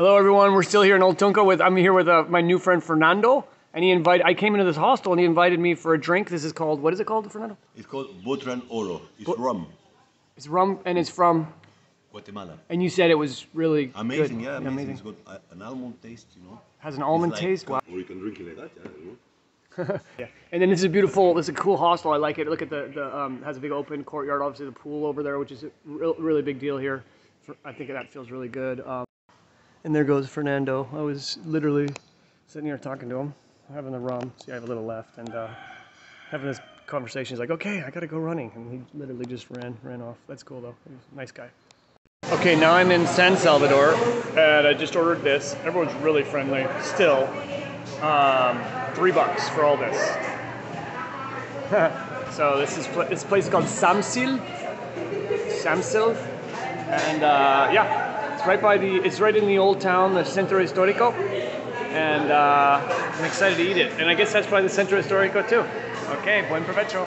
we're still here in El Tunco with I'm here with uh, my new friend Fernando, and he invited. I came into this hostel and he invited me for a drink. This is called what is it called, Fernando? It's called Botran Oro. It's rum. It's rum and it's from. Guatemala. And you said it was really Amazing, good. yeah, amazing. It's got a- an almond taste, you know. Has an almond like- taste. Wow. Or you can drink it like that, yeah. You know? Yeah. And then this is a beautiful. This is a cool hostel. I like it. Look at the the um, has a big open courtyard. Obviously the pool over there, which is a real, really big deal here. For, I think that feels really good. Um, and there goes Fernando. I was literally sitting here talking to him, having the rum. See, I have a little left, and uh, having this conversation. He's like, "Okay, I gotta go running," and he literally just ran ran off. That's cool though. Nice guy. Okay, now I'm in San Salvador, and I just ordered this. Everyone's really friendly still. Um, three bucks for all this. so this is pla- this place called Samsil. Samsil, and uh, yeah, it's right by the. It's right in the old town, the Centro Histórico, and uh, I'm excited to eat it. And I guess that's by the Centro Histórico too. Okay, buen provecho.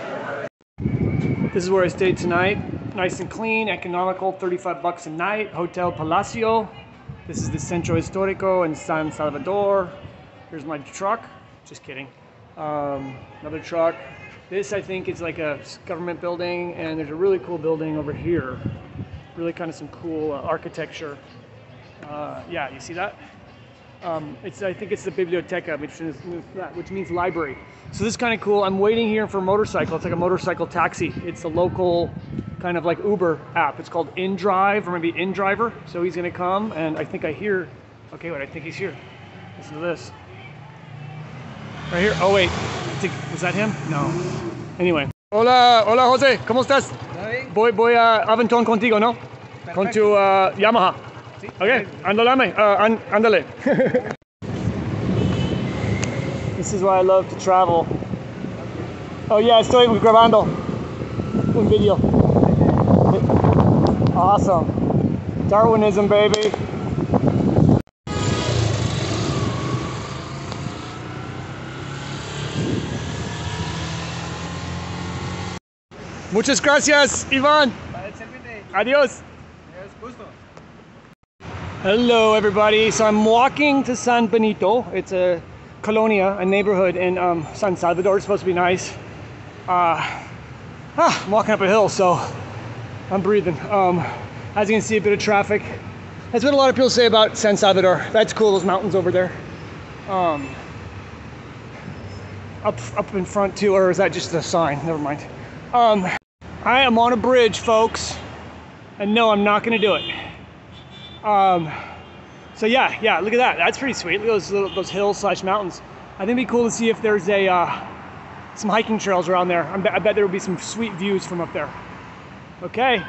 This is where I stayed tonight. Nice and clean, economical, 35 bucks a night. Hotel Palacio. This is the Centro Histórico in San Salvador. Here's my truck. Just kidding. Um, another truck. This, I think, is like a government building, and there's a really cool building over here. Really kind of some cool uh, architecture. Uh, yeah, you see that? Um, it's I think it's the biblioteca, which is which means library. So this is kind of cool. I'm waiting here for a motorcycle. It's like a motorcycle taxi. It's a local kind of like Uber app. It's called InDrive or maybe InDriver. So he's gonna come, and I think I hear. Okay, wait, I think he's here. Listen to this. Right here. Oh wait, I think was that him? No. Anyway. Hola, hola Jose, ¿cómo estás? Voy, voy a Aventón contigo, ¿no? Con tu uh, Yamaha. Ok, andalame, uh, ándale. this is why I love to travel. Oh yeah, estoy grabando un video. Awesome. Darwinism, baby. Muchas gracias, Ivan. Adios. Hello, everybody. So I'm walking to San Benito. It's a colonia, a neighborhood in um, San Salvador. It's supposed to be nice. Uh, ah, I'm walking up a hill, so I'm breathing. Um, as you can see, a bit of traffic. That's what a lot of people say about San Salvador. That's cool, those mountains over there. Um, up, up in front too, or is that just a sign? Never mind. Um, I am on a bridge, folks, and no, I'm not gonna do it. Um, so yeah, yeah, look at that. That's pretty sweet. Look at those little, those hills slash mountains. I think it'd be cool to see if there's a uh, some hiking trails around there. I bet, I bet there would be some sweet views from up there. Okay.